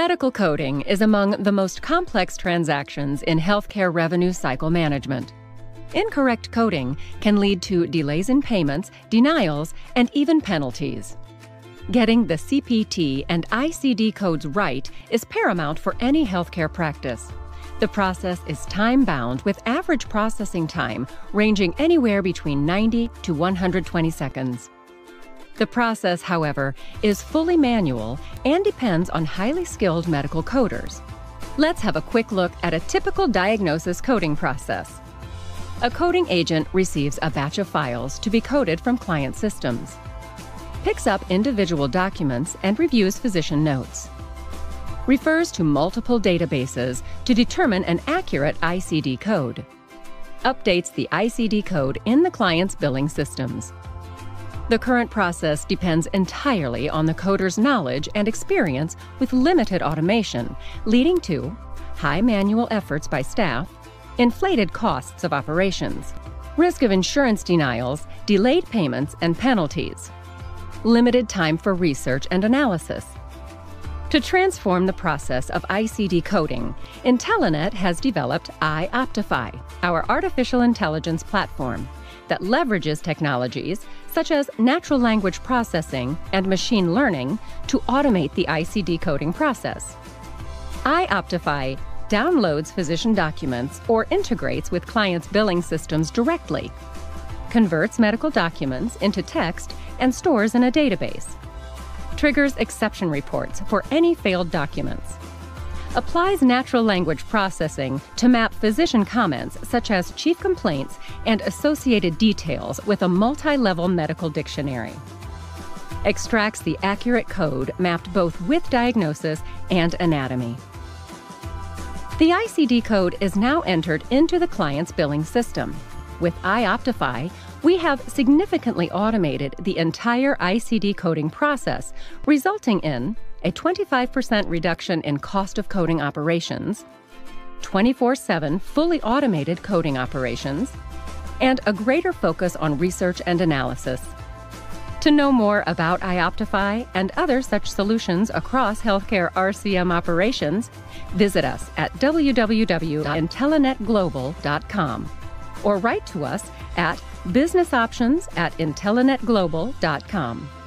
Medical coding is among the most complex transactions in healthcare revenue cycle management. Incorrect coding can lead to delays in payments, denials, and even penalties. Getting the CPT and ICD codes right is paramount for any healthcare practice. The process is time bound with average processing time ranging anywhere between 90 to 120 seconds. The process, however, is fully manual and depends on highly skilled medical coders. Let's have a quick look at a typical diagnosis coding process. A coding agent receives a batch of files to be coded from client systems, picks up individual documents and reviews physician notes, refers to multiple databases to determine an accurate ICD code, updates the ICD code in the client's billing systems, the current process depends entirely on the coder's knowledge and experience with limited automation, leading to high manual efforts by staff, inflated costs of operations, risk of insurance denials, delayed payments, and penalties, limited time for research and analysis. To transform the process of ICD coding, Intelenet has developed iOptify, our artificial intelligence platform that leverages technologies such as natural language processing and machine learning to automate the ICD coding process. iOptify downloads physician documents or integrates with clients' billing systems directly, converts medical documents into text and stores in a database, triggers exception reports for any failed documents, applies natural language processing to map physician comments such as chief complaints and associated details with a multi level medical dictionary. Extracts the accurate code mapped both with diagnosis and anatomy. The ICD code is now entered into the client's billing system. With iOptify, we have significantly automated the entire ICD coding process, resulting in a 25% reduction in cost of coding operations, 24 7 fully automated coding operations, and a greater focus on research and analysis. To know more about iOptify and other such solutions across healthcare RCM operations, visit us at www.intelenetglobal.com or write to us at businessoptions at intelenetglobal.com.